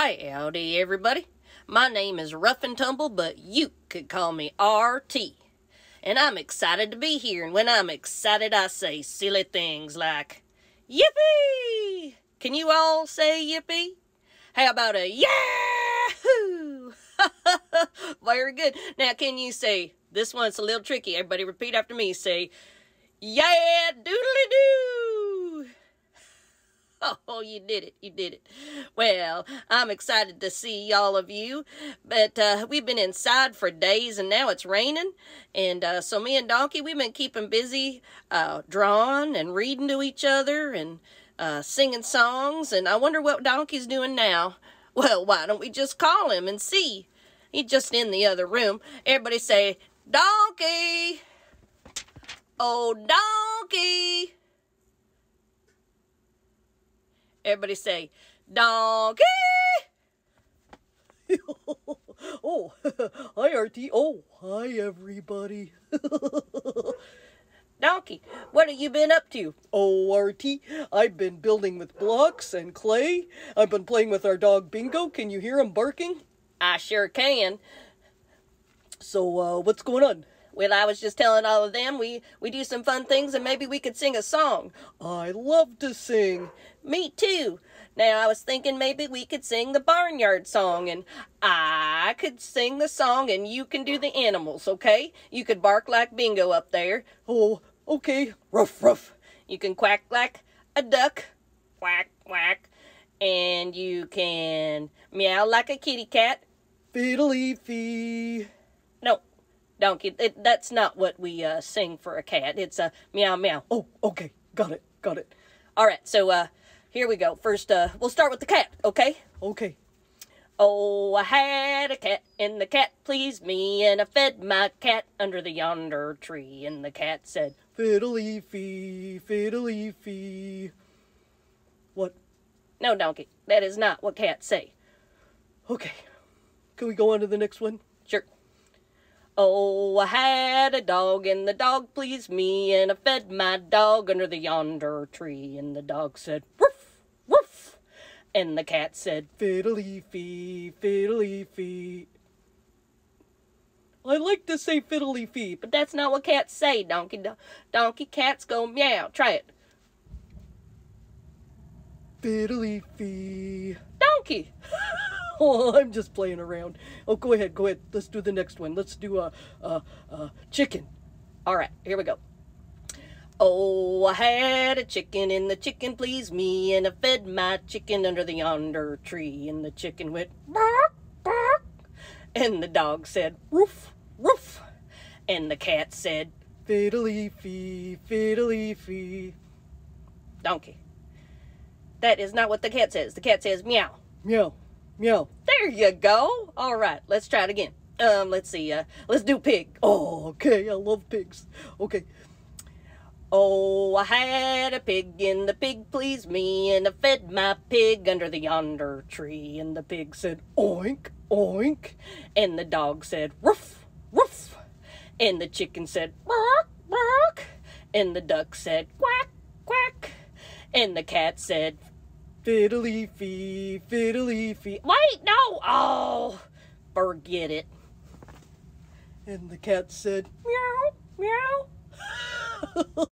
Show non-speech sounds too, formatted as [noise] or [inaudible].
Hi, howdy, everybody. My name is Rough and Tumble, but you could call me RT. And I'm excited to be here, and when I'm excited, I say silly things like, Yippee! Can you all say yippee? How about a yahoo? [laughs] Very good. Now, can you say, this one's a little tricky. Everybody repeat after me. Say, yeah, doodly doo. [laughs] Oh, you did it. You did it. Well, I'm excited to see all of you. But uh, we've been inside for days and now it's raining. And uh, so me and Donkey, we've been keeping busy uh, drawing and reading to each other and uh, singing songs. And I wonder what Donkey's doing now. [laughs] Well, why don't we just call him and see? He's just in the other room. Everybody say, Donkey! Oh, Donkey! Everybody say, Donkey! [laughs] oh, [laughs] hi, RT. Oh, hi, everybody. [laughs] Donkey, what have you been up to? oh, RT, I've been building with blocks and clay. I've been playing with our dog Bingo. Can you hear him barking? I sure can. So, uh, what's going on? Well, I was just telling all of them we, we do some fun things and maybe we could sing a song. I love to sing. Me too. Now, I was thinking maybe we could sing the barnyard song and I could sing the song and you can do the animals, okay? You could bark like Bingo up there. Oh, okay. Ruff, ruff. You can quack like a duck. Quack, quack. And you can meow like a kitty cat. Fiddly fee. No, donkey. It, that's not what we uh, sing for a cat. It's a meow meow. Oh, okay. Got it. Got it. All right, so uh, here we go. First, uh, we'll start with the cat, okay? Okay. Oh, I had a cat, and the cat pleased me, and I fed my cat under the yonder tree, and the cat said, Fiddly fee, fiddly fee. What? "No, donkey, that is not what cats say." Okay. Can we go on to the next one? Sure. Oh, I had a dog, and the dog pleased me, and I fed my dog under the yonder tree, and the dog said, "Woof, woof," and the cat said, Fiddly fee, fiddly fee. I like to say fiddly fee, but "But that's not what cats say, donkey. Do- donkey, cats go meow. Try it, fiddly fee. donkey." [laughs] Oh, [laughs] I'm just playing around. Oh, go ahead, go ahead. Let's do the next one. Let's do a, a, a chicken. All right, here we go. Oh, I had a chicken, and the chicken pleased me, and I fed my chicken under the yonder tree, and the chicken went bark, bark, and the dog said roof, roof, and the cat said Fiddly fee, fiddly fee. donkey. That is not what the cat says. The cat says meow. Meow, meow. There you go. All right, let's try it again. Um, let's see. Uh, let's do pig. Oh, okay. I love pigs. Okay. Oh, I had a pig, and the pig pleased me, and I fed my pig under the yonder tree, and the pig said, Oink, oink. and the dog said, woof, woof, and the chicken said, bark, bark, and the duck said, quack, quack, and the cat said, Fiddly fee, fiddly fee. wait, no, oh, forget it. And the cat said, Meow, meow. [laughs]